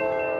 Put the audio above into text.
Bye.